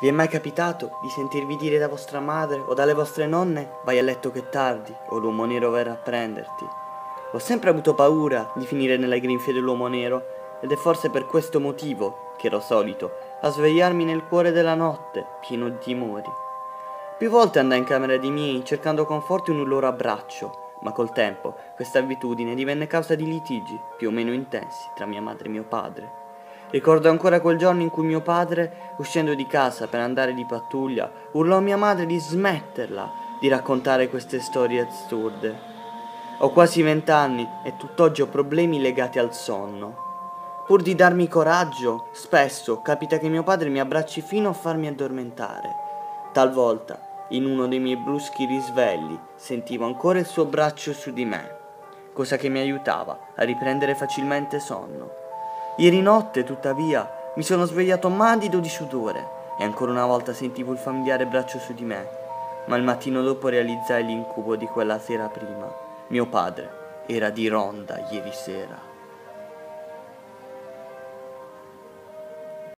Vi è mai capitato di sentirvi dire da vostra madre o dalle vostre nonne vai a letto che tardi o l'uomo nero verrà a prenderti? Ho sempre avuto paura di finire nelle grinfie dell'uomo nero ed è forse per questo motivo che ero solito a svegliarmi nel cuore della notte, pieno di timori. Più volte andai in camera dei miei cercando conforto in un loro abbraccio, ma col tempo questa abitudine divenne causa di litigi più o meno intensi tra mia madre e mio padre. Ricordo ancora quel giorno in cui mio padre, uscendo di casa per andare di pattuglia, urlò a mia madre di smetterla di raccontare queste storie assurde. Ho quasi vent'anni e tutt'oggi ho problemi legati al sonno. Pur di darmi coraggio, spesso capita che mio padre mi abbracci fino a farmi addormentare. Talvolta, in uno dei miei bruschi risvegli, sentivo ancora il suo braccio su di me, cosa che mi aiutava a riprendere facilmente sonno. Ieri notte, tuttavia, mi sono svegliato mandido di sudore e ancora una volta sentivo il familiare braccio su di me, ma il mattino dopo realizzai l'incubo di quella sera prima. Mio padre era di ronda ieri sera.